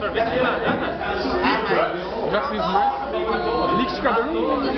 sorvete de banana? Já fiz mais. Liquidificador não usa.